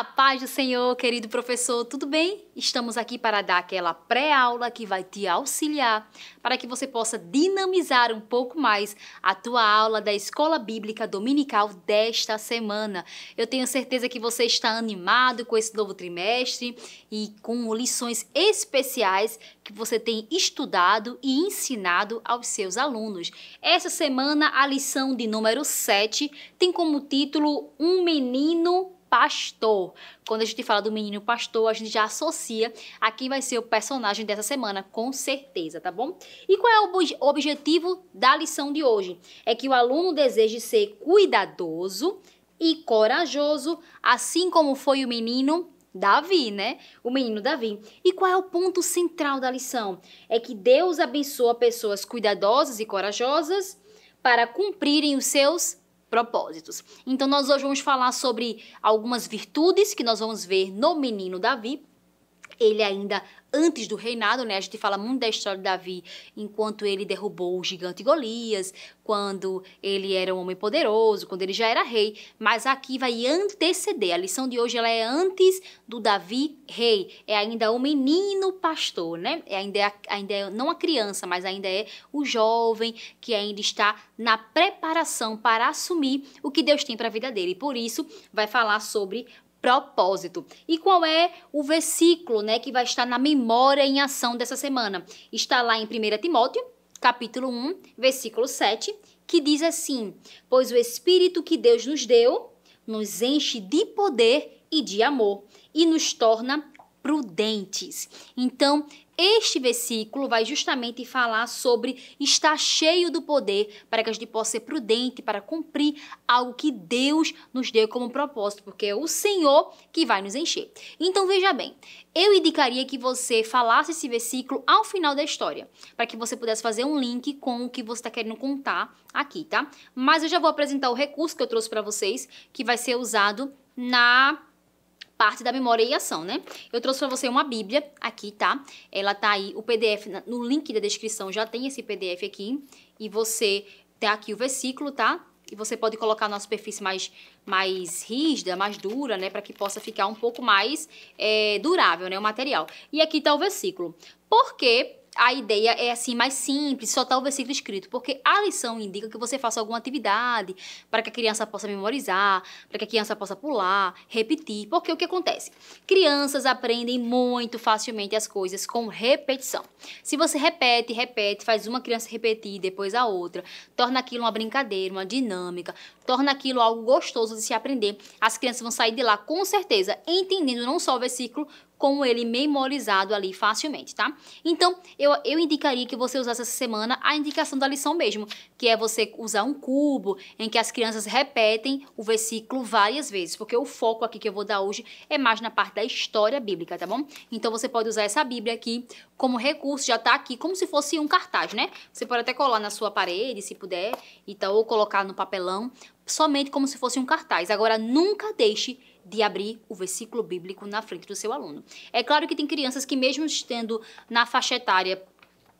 A paz do Senhor, querido professor, tudo bem? Estamos aqui para dar aquela pré-aula que vai te auxiliar para que você possa dinamizar um pouco mais a tua aula da Escola Bíblica Dominical desta semana. Eu tenho certeza que você está animado com esse novo trimestre e com lições especiais que você tem estudado e ensinado aos seus alunos. Essa semana, a lição de número 7 tem como título Um Menino pastor. Quando a gente fala do menino pastor, a gente já associa a quem vai ser o personagem dessa semana, com certeza, tá bom? E qual é o objetivo da lição de hoje? É que o aluno deseje ser cuidadoso e corajoso, assim como foi o menino Davi, né? O menino Davi. E qual é o ponto central da lição? É que Deus abençoa pessoas cuidadosas e corajosas para cumprirem os seus propósitos. Então, nós hoje vamos falar sobre algumas virtudes que nós vamos ver no menino Davi. Ele ainda antes do reinado, né? A gente fala muito da história de Davi enquanto ele derrubou o gigante Golias, quando ele era um homem poderoso, quando ele já era rei, mas aqui vai anteceder. A lição de hoje ela é antes do Davi rei, é ainda o menino pastor, né? É ainda é, ainda é não a criança, mas ainda é o jovem que ainda está na preparação para assumir o que Deus tem para a vida dele. Por isso, vai falar sobre propósito. E qual é o versículo, né, que vai estar na memória em ação dessa semana? Está lá em 1 Timóteo, capítulo 1, versículo 7, que diz assim: "Pois o espírito que Deus nos deu nos enche de poder e de amor e nos torna prudentes". Então, este versículo vai justamente falar sobre estar cheio do poder para que a gente possa ser prudente para cumprir algo que Deus nos deu como propósito, porque é o Senhor que vai nos encher. Então veja bem, eu indicaria que você falasse esse versículo ao final da história, para que você pudesse fazer um link com o que você está querendo contar aqui, tá? Mas eu já vou apresentar o recurso que eu trouxe para vocês, que vai ser usado na parte da memória e ação, né? Eu trouxe para você uma Bíblia aqui, tá? Ela tá aí, o PDF, no link da descrição já tem esse PDF aqui. E você tem aqui o versículo, tá? E você pode colocar na superfície mais, mais rígida, mais dura, né? Para que possa ficar um pouco mais é, durável, né? O material. E aqui tá o versículo. Por que a ideia é assim mais simples, só tá o versículo escrito, porque a lição indica que você faça alguma atividade para que a criança possa memorizar, para que a criança possa pular, repetir. Porque o que acontece? Crianças aprendem muito facilmente as coisas com repetição. Se você repete, repete, faz uma criança repetir, depois a outra, torna aquilo uma brincadeira, uma dinâmica, torna aquilo algo gostoso de se aprender. As crianças vão sair de lá com certeza entendendo não só o versículo, com ele memorizado ali facilmente, tá? Então, eu, eu indicaria que você usasse essa semana a indicação da lição mesmo, que é você usar um cubo em que as crianças repetem o versículo várias vezes, porque o foco aqui que eu vou dar hoje é mais na parte da história bíblica, tá bom? Então, você pode usar essa Bíblia aqui como recurso, já tá aqui como se fosse um cartaz, né? Você pode até colar na sua parede, se puder, então, ou colocar no papelão, somente como se fosse um cartaz. Agora, nunca deixe de abrir o versículo bíblico na frente do seu aluno. É claro que tem crianças que, mesmo estando na faixa etária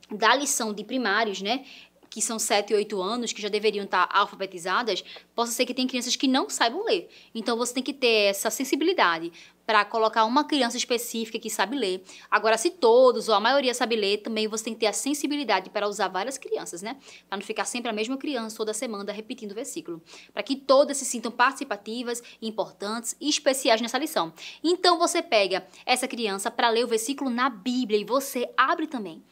da lição de primários, né, que são 7 e 8 anos, que já deveriam estar alfabetizadas, possa ser que tem crianças que não saibam ler. Então você tem que ter essa sensibilidade para colocar uma criança específica que sabe ler. Agora, se todos ou a maioria sabe ler, também você tem que ter a sensibilidade para usar várias crianças, né? Para não ficar sempre a mesma criança toda semana repetindo o versículo. Para que todas se sintam participativas, importantes e especiais nessa lição. Então você pega essa criança para ler o versículo na Bíblia e você abre também.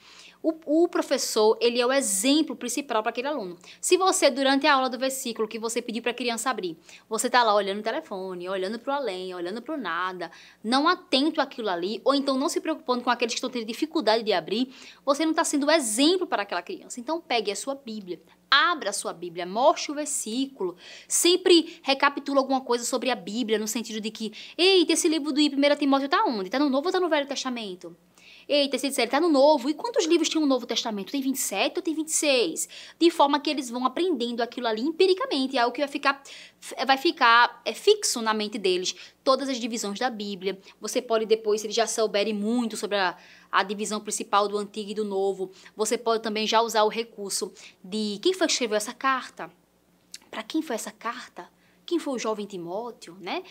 O, o, professor, ele é o exemplo principal para aquele aluno. Se você, durante a aula do versículo que você pediu para a criança abrir, você está lá olhando o telefone, olhando para o além, olhando para o nada, não atento àquilo ali, ou então não se preocupando com aqueles que estão tendo dificuldade de abrir, você não está sendo o exemplo para aquela criança. Então, pegue a sua Bíblia, abra a sua Bíblia, mostre o versículo, sempre recapitula alguma coisa sobre a Bíblia, no sentido de que, eita, esse livro do 1 Timóteo está onde? Está no Novo ou está no Velho Testamento? Eita, se disser, ele está no Novo. E quantos livros tem no Novo Testamento? Tem 27 ou tem 26? De forma que eles vão aprendendo aquilo ali empiricamente. É algo que vai ficar, vai ficar é, fixo na mente deles. Todas as divisões da Bíblia. Você pode depois, se eles já souberem muito sobre a, a divisão principal do Antigo e do Novo, você pode também já usar o recurso de quem foi que escreveu essa carta? Para quem foi essa carta? Quem foi o jovem Timóteo, né?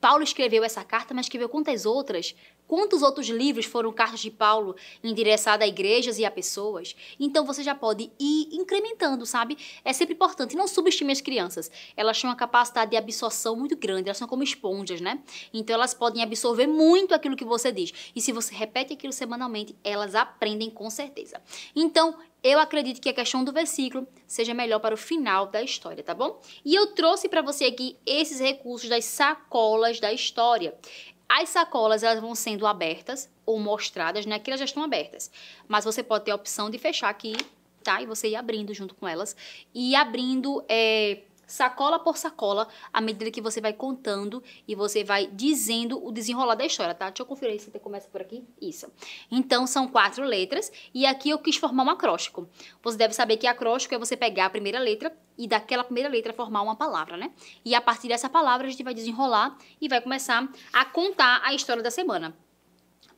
Paulo escreveu essa carta, mas escreveu quantas outras? Quantos outros livros foram cartas de Paulo endereçadas a igrejas e a pessoas? Então você já pode ir incrementando, sabe? É sempre importante. Não subestime as crianças. Elas têm uma capacidade de absorção muito grande. Elas são como esponjas, né? Então elas podem absorver muito aquilo que você diz. E se você repete aquilo semanalmente, elas aprendem com certeza. Então, eu acredito que a questão do versículo seja melhor para o final da história, tá bom? E eu trouxe para você aqui esses recursos das sacolas da história. As sacolas elas vão sendo abertas ou mostradas, né? Aqui elas já estão abertas. Mas você pode ter a opção de fechar aqui, tá? E você ir abrindo junto com elas. E abrindo é, sacola por sacola, à medida que você vai contando e você vai dizendo o desenrolar da história, tá? Deixa eu conferir se você começa por aqui. Isso. Então, são quatro letras e aqui eu quis formar um acróstico. Você deve saber que acróstico é você pegar a primeira letra e daquela primeira letra formar uma palavra, né? E a partir dessa palavra a gente vai desenrolar e vai começar a contar a história da semana.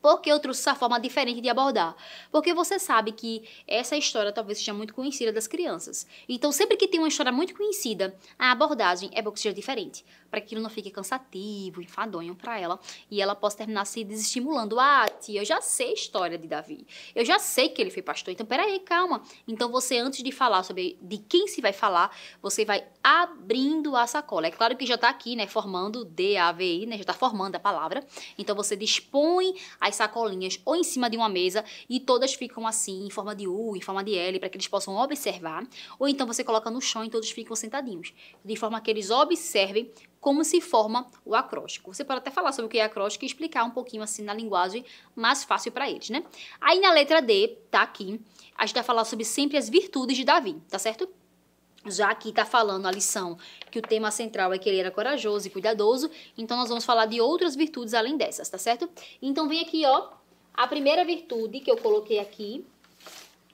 Por que eu trouxe essa forma diferente de abordar? Porque você sabe que essa história talvez seja muito conhecida das crianças. Então, sempre que tem uma história muito conhecida, a abordagem é bom que seja diferente para que aquilo não fique cansativo, enfadonho para ela e ela possa terminar se desestimulando. Ah, tia, eu já sei a história de Davi. Eu já sei que ele foi pastor. Então, peraí, calma. Então, você, antes de falar sobre de quem se vai falar, você vai abrindo a sacola. É claro que já está aqui, né, formando D-A-V-I, né, já está formando a palavra. Então, você dispõe as sacolinhas ou em cima de uma mesa e todas ficam assim, em forma de U, em forma de L, para que eles possam observar. Ou então, você coloca no chão e todos ficam sentadinhos. De forma que eles observem como se forma o acróstico. Você pode até falar sobre o que é acróstico e explicar um pouquinho assim na linguagem mais fácil para eles, né? Aí na letra D, tá aqui, a gente vai falar sobre sempre as virtudes de Davi, tá certo? Já aqui tá falando a lição que o tema central é que ele era corajoso e cuidadoso, então nós vamos falar de outras virtudes além dessas, tá certo? Então vem aqui, ó, a primeira virtude que eu coloquei aqui,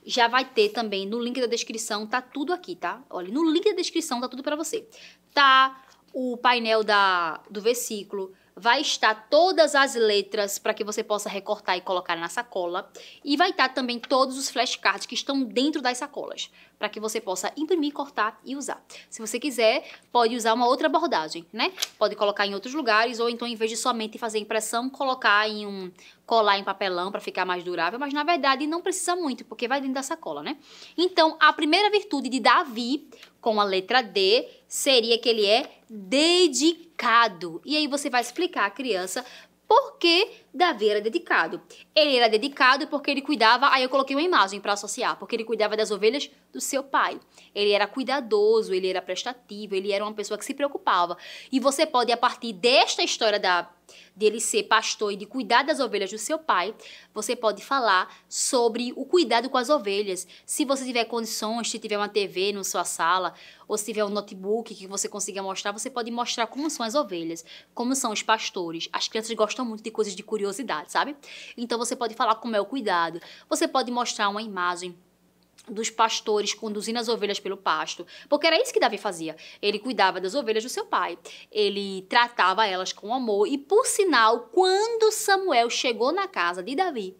já vai ter também no link da descrição, tá tudo aqui, tá? Olha, no link da descrição tá tudo para você. Tá o painel da, do versículo, vai estar todas as letras para que você possa recortar e colocar na sacola. E vai estar também todos os flashcards que estão dentro das sacolas, para que você possa imprimir, cortar e usar. Se você quiser, pode usar uma outra abordagem, né? Pode colocar em outros lugares, ou então, em vez de somente fazer impressão, colocar em um colar em papelão para ficar mais durável, mas na verdade não precisa muito, porque vai dentro da sacola, né? Então, a primeira virtude de Davi, com a letra D, seria que ele é dedicado. E aí você vai explicar à criança por que Davi era dedicado. Ele era dedicado porque ele cuidava, aí eu coloquei uma imagem para associar, porque ele cuidava das ovelhas do seu pai. Ele era cuidadoso, ele era prestativo, ele era uma pessoa que se preocupava. E você pode, a partir desta história da dele ser pastor e de cuidar das ovelhas do seu pai, você pode falar sobre o cuidado com as ovelhas. Se você tiver condições, se tiver uma TV na sua sala, ou se tiver um notebook que você consiga mostrar, você pode mostrar como são as ovelhas, como são os pastores. As crianças gostam muito de coisas de curiosidade, sabe? Então você pode falar como é o cuidado. Você pode mostrar uma imagem dos pastores conduzindo as ovelhas pelo pasto, porque era isso que Davi fazia. Ele cuidava das ovelhas do seu pai, ele tratava elas com amor, e por sinal, quando Samuel chegou na casa de Davi,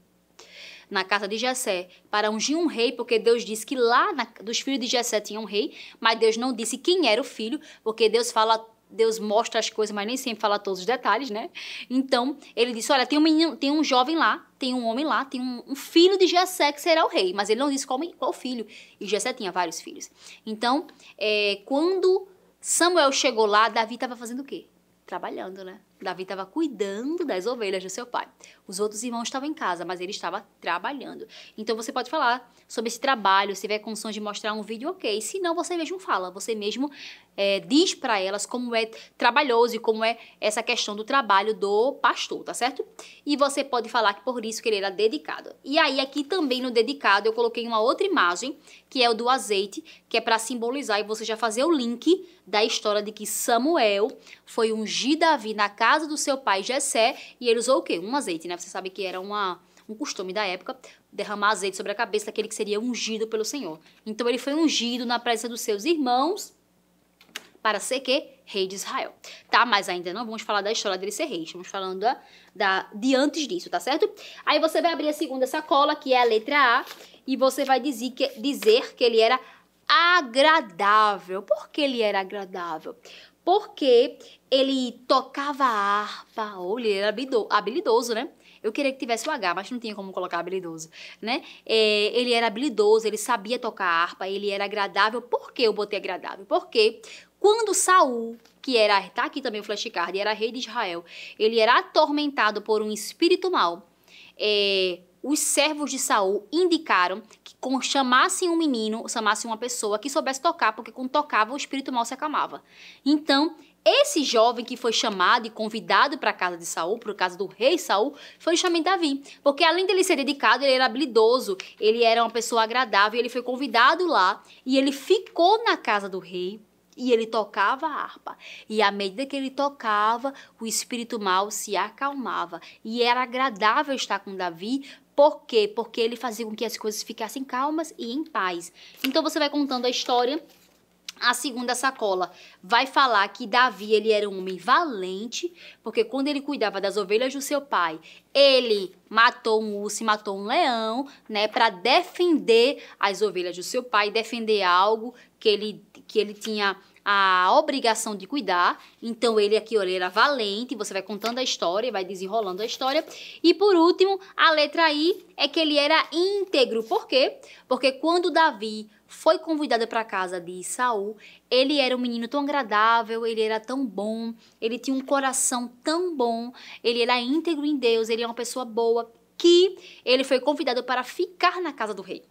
na casa de Jessé, para ungir um rei, porque Deus disse que lá na, dos filhos de Jessé tinha um rei, mas Deus não disse quem era o filho, porque Deus fala Deus mostra as coisas, mas nem sempre fala todos os detalhes, né? Então, ele disse: Olha, tem um menino, tem um jovem lá, tem um homem lá, tem um, um filho de Jessé que será o rei. Mas ele não disse qual, qual filho. E Jessé tinha vários filhos. Então, é, quando Samuel chegou lá, Davi estava fazendo o quê? Trabalhando, né? Davi estava cuidando das ovelhas do seu pai. Os outros irmãos estavam em casa, mas ele estava trabalhando. Então você pode falar sobre esse trabalho, se tiver condições de mostrar um vídeo, ok. Se não, você mesmo fala, você mesmo é, diz para elas como é trabalhoso e como é essa questão do trabalho do pastor, tá certo? E você pode falar que por isso que ele era dedicado. E aí, aqui também no dedicado, eu coloquei uma outra imagem, que é o do azeite, que é para simbolizar e você já fazer o link da história de que Samuel foi ungir Davi na casa do seu pai Jessé e ele usou o quê? Um azeite, né? Você sabe que era uma um costume da época, derramar azeite sobre a cabeça daquele que seria ungido pelo Senhor. Então ele foi ungido na presença dos seus irmãos para ser que rei de Israel, tá? Mas ainda não vamos falar da história dele ser rei, estamos falando da, da, de antes disso, tá certo? Aí você vai abrir a segunda sacola, que é a letra A, e você vai dizer que, dizer que ele era agradável. Por que ele era agradável? Porque ele tocava a harpa, olha, ele era habilidoso, né? Eu queria que tivesse o H, mas não tinha como colocar habilidoso, né? É, ele era habilidoso, ele sabia tocar harpa, ele era agradável. Por que eu botei agradável? Porque quando Saul, que era, tá aqui também o flashcard, era rei de Israel, ele era atormentado por um espírito mau. É, os servos de Saul indicaram que chamassem um menino, chamassem uma pessoa que soubesse tocar, porque quando tocava o espírito mal se acalmava. Então, esse jovem que foi chamado e convidado para a casa de Saul, para a casa do rei Saul, foi justamente Davi. Porque além dele ser dedicado, ele era habilidoso, ele era uma pessoa agradável, ele foi convidado lá e ele ficou na casa do rei e ele tocava a harpa. E à medida que ele tocava, o espírito mal se acalmava. E era agradável estar com Davi. Por quê? Porque ele fazia com que as coisas ficassem calmas e em paz. Então você vai contando a história a segunda sacola vai falar que Davi ele era um homem valente, porque quando ele cuidava das ovelhas do seu pai, ele matou um urso e matou um leão, né, para defender as ovelhas do seu pai, defender algo que ele que ele tinha a obrigação de cuidar. Então ele aqui ele era valente, você vai contando a história, vai desenrolando a história. E por último, a letra I é que ele era íntegro. Por quê? Porque quando Davi foi convidado para a casa de Saul, ele era um menino tão agradável, ele era tão bom, ele tinha um coração tão bom, ele era íntegro em Deus, ele é uma pessoa boa, que ele foi convidado para ficar na casa do rei.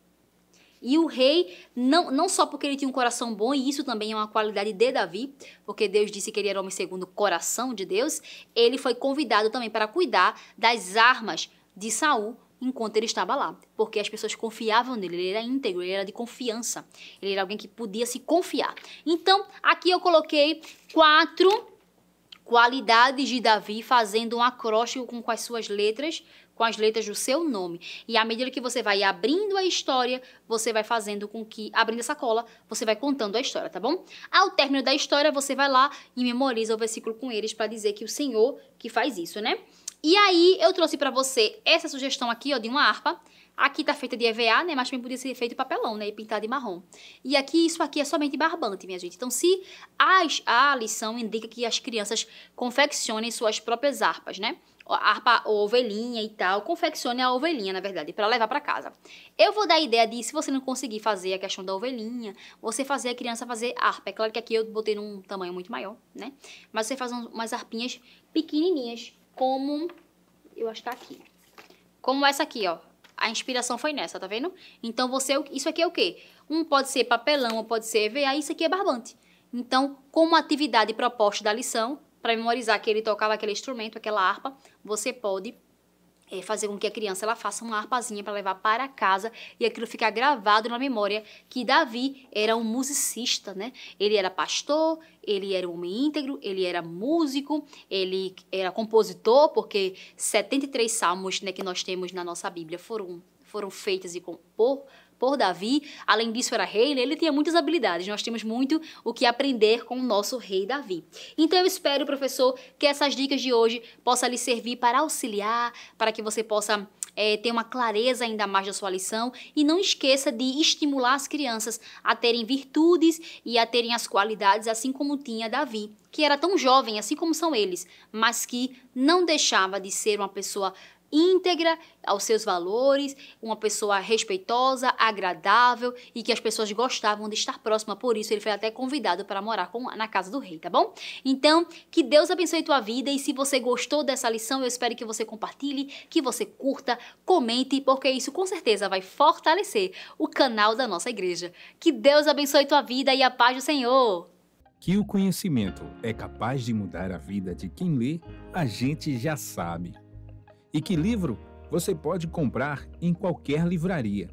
E o rei, não, não só porque ele tinha um coração bom, e isso também é uma qualidade de Davi, porque Deus disse que ele era homem segundo o coração de Deus, ele foi convidado também para cuidar das armas de Saul enquanto ele estava lá, porque as pessoas confiavam nele, ele era íntegro, ele era de confiança, ele era alguém que podia se confiar. Então, aqui eu coloquei quatro qualidades de Davi fazendo um acróstico com, as suas letras com as letras do seu nome. E à medida que você vai abrindo a história, você vai fazendo com que, abrindo essa cola, você vai contando a história, tá bom? Ao término da história, você vai lá e memoriza o versículo com eles para dizer que o Senhor que faz isso, né? E aí, eu trouxe para você essa sugestão aqui, ó, de uma harpa. Aqui tá feita de EVA, né? Mas também podia ser feito de papelão, né? E pintado de marrom. E aqui, isso aqui é somente barbante, minha gente. Então, se as, a lição indica que as crianças confeccionem suas próprias harpas, né? harpa ovelhinha e tal, confeccione a ovelhinha, na verdade, para levar para casa. Eu vou dar a ideia de, se você não conseguir fazer a questão da ovelhinha, você fazer a criança fazer harpa. É claro que aqui eu botei num tamanho muito maior, né? Mas você faz umas harpinhas pequenininhas, como, eu acho que tá aqui. Como essa aqui, ó. A inspiração foi nessa, tá vendo? Então, você, isso aqui é o quê? Um pode ser papelão, ou pode ser EVA, isso aqui é barbante. Então, como atividade proposta da lição, para memorizar que ele tocava aquele instrumento, aquela harpa, você pode é, fazer com que a criança ela faça uma harpazinha para levar para casa e aquilo ficar gravado na memória que Davi era um musicista, né? Ele era pastor, ele era um homem íntegro, ele era músico, ele era compositor, porque 73 salmos né, que nós temos na nossa Bíblia foram, foram feitos e por por Davi. Além disso, era rei, né? ele tinha muitas habilidades. Nós temos muito o que aprender com o nosso rei Davi. Então, eu espero, professor, que essas dicas de hoje possam lhe servir para auxiliar, para que você possa é, ter uma clareza ainda mais da sua lição e não esqueça de estimular as crianças a terem virtudes e a terem as qualidades, assim como tinha Davi, que era tão jovem, assim como são eles, mas que não deixava de ser uma pessoa íntegra aos seus valores, uma pessoa respeitosa, agradável e que as pessoas gostavam de estar próxima. Por isso, ele foi até convidado para morar com, na casa do rei, tá bom? Então, que Deus abençoe tua vida e se você gostou dessa lição, eu espero que você compartilhe, que você curta, comente, porque isso com certeza vai fortalecer o canal da nossa igreja. Que Deus abençoe tua vida e a paz do Senhor! Que o conhecimento é capaz de mudar a vida de quem lê, a gente já sabe. E que livro você pode comprar em qualquer livraria.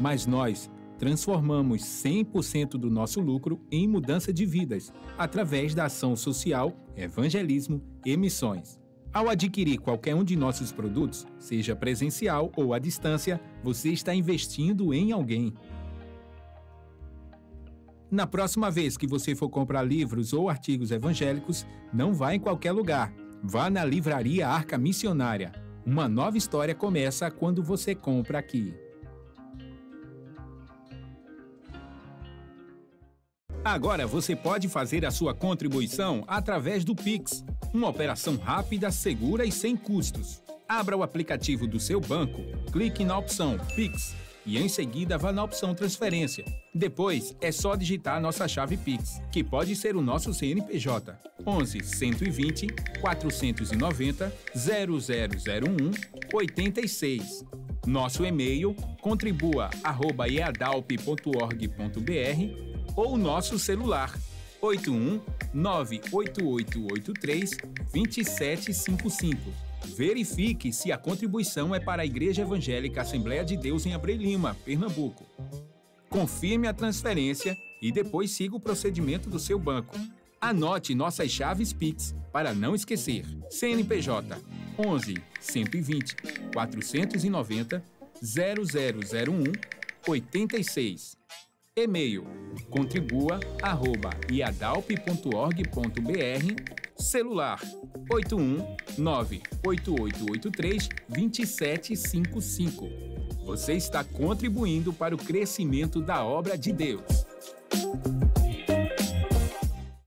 Mas nós transformamos 100% do nosso lucro em mudança de vidas através da ação social, evangelismo e missões. Ao adquirir qualquer um de nossos produtos, seja presencial ou à distância, você está investindo em alguém. Na próxima vez que você for comprar livros ou artigos evangélicos, não vá em qualquer lugar Vá na Livraria Arca Missionária. Uma nova história começa quando você compra aqui. Agora você pode fazer a sua contribuição através do Pix, uma operação rápida, segura e sem custos. Abra o aplicativo do seu banco, clique na opção Pix e em seguida vá na opção Transferência. Depois é só digitar nossa chave Pix, que pode ser o nosso CNPJ 11 120 490 0001 86. Nosso e-mail contribua@eadalp.org.br ou nosso celular 81 98883 2755. Verifique se a contribuição é para a Igreja Evangélica Assembleia de Deus em Abreu Lima, Pernambuco. Confirme a transferência e depois siga o procedimento do seu banco. Anote nossas chaves Pix para não esquecer. CNPJ 11 120 490 0001 86. E-mail contribua@iadalp.org.br Celular 81 98883 2755. Você está contribuindo para o crescimento da obra de Deus.